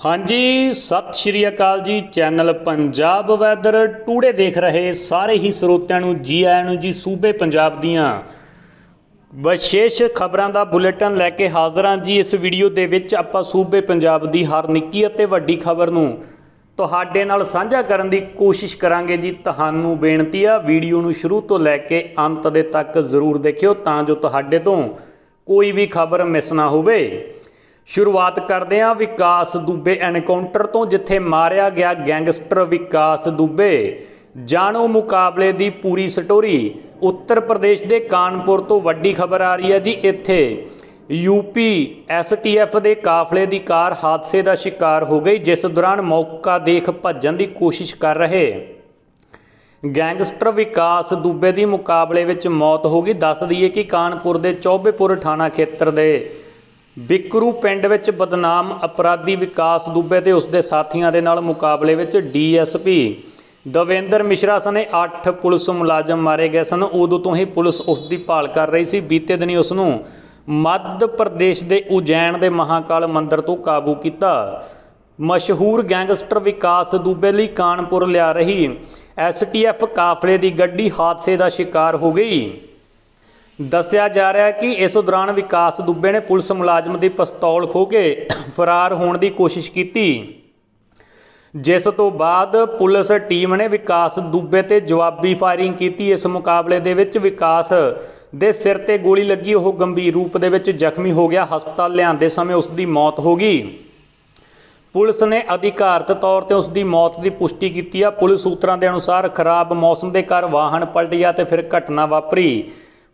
ਹਾਂਜੀ, ਸਤਿ ਸ਼੍ਰੀ ਅਕਾਲ ਜੀ। ਚੈਨਲ ਪੰਜਾਬ ਵੈਦਰ ਟੂਡੇ ਦੇਖ ਰਹੇ ਸਾਰੇ ਹੀ ਸਰੋਤਿਆਂ ਨੂੰ ਜੀ ਆਇਆਂ ਨੂੰ ਜੀ, ਸੂਬੇ ਪੰਜਾਬ ਦੀਆਂ। ਵਿਸ਼ੇਸ਼ ਖਬਰਾਂ ਦਾ ਬੁਲੇਟਿਨ ਲੈ ਕੇ ਹਾਜ਼ਰ ਹਾਂ ਜੀ। ਇਸ ਵੀਡੀਓ ਦੇ ਵਿੱਚ ਆਪਾਂ ਸੂਬੇ ਪੰਜਾਬ ਦੀ ਹਰ ਨਿੱਕੀ ਅਤੇ ਵੱਡੀ ਖਬਰ ਨੂੰ ਤੁਹਾਡੇ ਨਾਲ ਸਾਂਝਾ ਕਰਨ ਦੀ ਕੋਸ਼ਿਸ਼ ਕਰਾਂਗੇ ਜੀ। ਤੁਹਾਨੂੰ ਬੇਨਤੀ ਆ, ਵੀਡੀਓ ਨੂੰ ਸ਼ੁਰੂ ਤੋਂ ਲੈ ਕੇ ਅੰਤ ਦੇ ਤੱਕ ਜ਼ਰੂਰ ਦੇਖਿਓ ਤਾਂ ਜੋ ਤੁਹਾਡੇ ਤੋਂ ਕੋਈ ਵੀ ਖਬਰ ਮਿਸ ਨਾ ਹੋਵੇ। ਸ਼ੁਰੂਆਤ ਕਰਦੇ ਹਾਂ ਵਿਕਾਸ ਦੁਬੇ ਐਨਕਾਊਂਟਰ ਤੋਂ, ਜਿੱਥੇ ਮਾਰਿਆ ਗਿਆ ਗੈਂਗਸਟਰ ਵਿਕਾਸ ਦੁਬੇ। ਜਾਣੋ ਮੁਕਾਬਲੇ ਦੀ ਪੂਰੀ ਸਟੋਰੀ। ਉੱਤਰ ਪ੍ਰਦੇਸ਼ ਦੇ ਕਾਨਪੁਰ ਤੋਂ ਵੱਡੀ ਖਬਰ ਆ ਰਹੀ ਹੈ ਜੀ ਇੱਥੇ। ਯੂਪੀ ਐਸਟੀਐਫ ਦੇ ਕਾਫਲੇ ਦੀ ਕਾਰ ਹਾਦਸੇ ਦਾ ਸ਼ਿਕਾਰ ਹੋ ਗਈ, ਜਿਸ ਦੌਰਾਨ ਮੌਕਾ ਦੇਖ ਭੱਜਣ ਦੀ ਕੋਸ਼ਿਸ਼ ਕਰ ਰਹੇ। ਗੈਂਗਸਟਰ ਵਿਕਾਸ ਦੁਬੇ ਦੀ ਮੁਕਾਬਲੇ ਵਿੱਚ ਮੌਤ ਹੋ ਗਈ। ਦੱਸ ਦਈਏ ਕਿ ਕਾਨਪੁਰ ਦੇ ਚੌਬੇਪੁਰ ਥਾਣਾ ਖੇਤਰ ਦੇ ਬਿਕਰੂ ਪਿੰਡ ਵਿੱਚ ਬਦਨਾਮ ਅਪਰਾਧੀ ਵਿਕਾਸ ਦੁਬੇ ਤੇ ਉਸਦੇ ਸਾਥੀਆਂ ਦੇ ਨਾਲ ਮੁਕਾਬਲੇ ਵਿੱਚ ਡੀਐਸਪੀ ਦਵਿੰਦਰ ਮਿਸ਼ਰਾ ਸਨੇ 8 ਪੁਲਿਸ ਮੁਲਾਜ਼ਮ ਮਾਰੇ ਗਏ ਸਨ। ਉਦੋਂ ਤੋਂ ਹੀ ਪੁਲਿਸ ਉਸ ਦੀ ਭਾਲ ਕਰ ਰਹੀ ਸੀ। ਬੀਤੇ ਦਿਨੀ ਉਸ ਨੂੰ ਮੱਧ ਪ੍ਰਦੇਸ਼ ਦੇ ਉਜੈਨ ਦੇ ਮਹਾਕਾਲ ਮੰਦਿਰ ਤੋਂ ਕਾਬੂ ਕੀਤਾ। ਮਸ਼ਹੂਰ ਗੈਂਗਸਟਰ ਵਿਕਾਸ ਦੁਬੇ ਲਈ ਕਾਨਪੁਰ ਲਿਆ ਰਹੀ ਐਸਟੀਐਫ ਕਾਫਲੇ ਦੀ ਗੱਡੀ ਹਾਦਸੇ ਦਾ ਸ਼ਿਕਾਰ ਹੋ ਗਈ। ਦੱਸਿਆ ਜਾ ਰਿਹਾ ਹੈ ਕਿ ਇਸ ਦੌਰਾਨ ਵਿਕਾਸ ਦੁੱਬੇ ਨੇ ਪੁਲਿਸ ਮੁਲਾਜ਼ਮ ਦੀ ਪਿਸਤੌਲ ਖੋਹ ਕੇ ਫਰਾਰ ਹੋਣ ਦੀ ਕੋਸ਼ਿਸ਼ ਕੀਤੀ। ਜਿਸ ਤੋਂ ਬਾਅਦ ਪੁਲਿਸ ਟੀਮ ਨੇ ਵਿਕਾਸ ਦੁੱਬੇ ਤੇ ਜਵਾਬੀ ਫਾਇਰਿੰਗ ਕੀਤੀ। ਇਸ ਮੁਕਾਬਲੇ ਦੇ ਵਿੱਚ ਵਿਕਾਸ ਦੇ ਸਿਰ ਤੇ ਗੋਲੀ ਲੱਗੀ। ਉਹ ਗੰਭੀਰ ਰੂਪ ਦੇ ਵਿੱਚ ਜ਼ਖਮੀ ਹੋ ਗਿਆ। ਹਸਪਤਾਲ ਲਿਆਂਦੇ ਸਮੇਂ ਉਸ ਦੀ ਮੌਤ ਹੋ ਗਈ। ਪੁਲਿਸ ਨੇ ਅਧਿਕਾਰਤ ਤੌਰ ਤੇ ਉਸ ਦੀ ਮੌਤ ਦੀ ਪੁਸ਼ਟੀ ਕੀਤੀ ਆ। ਪੁਲਿਸ ਸੂਤਰਾਂ ਦੇ ਅਨੁਸਾਰ ਖਰਾਬ ਮੌਸਮ ਦੇ ਕਾਰਨ ਵਾਹਨ ਪਲਟ ਗਿਆ ਤੇ ਫਿਰ ਘਟਨਾ ਵਾਪਰੀ।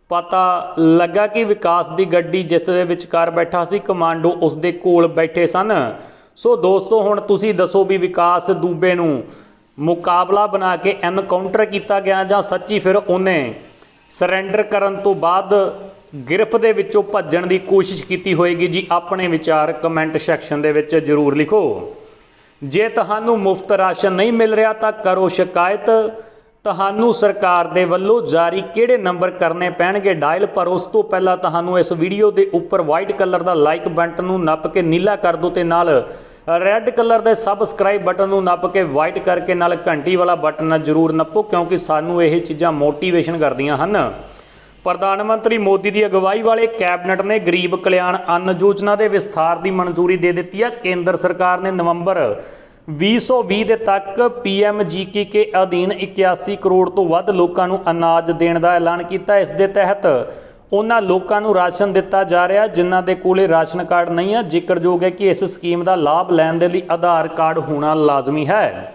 ਪਤਾ ਲੱਗਾ ਕਿ ਵਿਕਾਸ ਦੀ ਗੱਡੀ ਜਿਸ ਦੇ ਵਿਚਕਾਰ ਬੈਠਾ ਸੀ, ਕਮਾਂਡੋ ਉਸ ਦੇ ਕੋਲ ਬੈਠੇ ਸਨ। ਸੋ ਦੋਸਤੋ, ਹੁਣ ਤੁਸੀਂ ਦੱਸੋ ਵੀ ਵਿਕਾਸ ਦੂਬੇ ਨੂੰ ਮੁਕਾਬਲਾ ਬਣਾ ਕੇ ਐਨਕਾਊਂਟਰ ਕੀਤਾ ਗਿਆ ਜਾਂ ਸੱਚੀ ਫਿਰ ਉਹਨੇ ਸਰੈਂਡਰ ਕਰਨ ਤੋਂ ਬਾਅਦ ਗਿਰਫ ਦੇ ਵਿੱਚੋਂ ਭੱਜਣ ਦੀ ਕੋਸ਼ਿਸ਼ ਕੀਤੀ ਹੋਏਗੀ ਜੀ? ਆਪਣੇ ਵਿਚਾਰ ਕਮੈਂਟ ਸੈਕਸ਼ਨ ਦੇ ਵਿੱਚ ਜ਼ਰੂਰ ਲਿਖੋ। ਜੇ ਤੁਹਾਨੂੰ ਮੁਫਤ ਰਾਸ਼ਨ ਨਹੀਂ ਮਿਲ ਰਿਹਾ ਤਾਂ ਕਰੋ ਸ਼ਿਕਾਇਤ। ਤੁਹਾਨੂੰ ਸਰਕਾਰ ਦੇ ਵੱਲੋਂ ਜਾਰੀ ਕਿਹੜੇ ਨੰਬਰ ਕਰਨੇ ਪੈਣਗੇ? ਡਾਇਲ ਪਰ ਉਸ ਤੋਂ ਪਹਿਲਾਂ ਤੁਹਾਨੂੰ ਇਸ ਵੀਡੀਓ ਦੇ ਉੱਪਰ ਵਾਈਟ ਕਲਰ ਦਾ ਲਾਈਕ ਬਟਨ ਨੂੰ ਨੱਪ ਕੇ ਨੀਲਾ ਕਰ ਦਿਓ ਤੇ ਨਾਲ ਰੈੱਡ ਕਲਰ ਦੇ ਸਬਸਕ੍ਰਾਈਬ ਬਟਨ ਨੂੰ ਨੱਪ ਕੇ ਵਾਈਟ ਕਰਕੇ ਨਾਲ ਘੰਟੀ ਵਾਲਾ ਬਟਨ ਜ਼ਰੂਰ ਨੱਪੋ, ਕਿਉਂਕਿ ਸਾਨੂੰ ਇਹ ਚੀਜ਼ਾਂ ਮੋਟੀਵੇਸ਼ਨ ਕਰਦੀਆਂ ਹਨ। ਪ੍ਰਧਾਨ ਮੰਤਰੀ ਮੋਦੀ ਦੀ ਅਗਵਾਈ ਵਾਲੇ ਕੈਬਨਿਟ ਨੇ ਗਰੀਬ ਕਲਿਆਣ ਅੰਨ ਯੋਜਨਾ ਦੇ ਵਿਸਥਾਰ ਦੀ ਮਨਜ਼ੂਰੀ ਦੇ ਦਿੱਤੀ ਹੈ। ਕੇਂਦਰ ਸਰਕਾਰ ਨੇ ਨਵੰਬਰ 2020 ਦੇ ਤੱਕ ਪੀਐਮਜੀਕੇ ਕੇ ਅਧੀਨ 81 ਕਰੋੜ ਤੋਂ ਵੱਧ ਲੋਕਾਂ ਨੂੰ ਅਨਾਜ ਦੇਣ ਦਾ ਐਲਾਨ ਕੀਤਾ। ਇਸ ਦੇ ਤਹਿਤ ਉਹਨਾਂ ਲੋਕਾਂ ਨੂੰ ਰਾਸ਼ਨ ਦਿੱਤਾ ਜਾ ਰਿਹਾ, ਜਿਨ੍ਹਾਂ ਦੇ ਕੋਲੇ ਰਾਸ਼ਨ ਕਾਰਡ ਨਹੀਂ ਹੈ ਜ਼ਿਕਰਯੋਗ ਹੈ ਕਿ ਇਸ ਸਕੀਮ ਦਾ ਲਾਭ ਲੈਣ ਦੇ ਲਈ ਆਧਾਰ ਕਾਰਡ ਹੋਣਾ ਲਾਜ਼ਮੀ ਹੈ।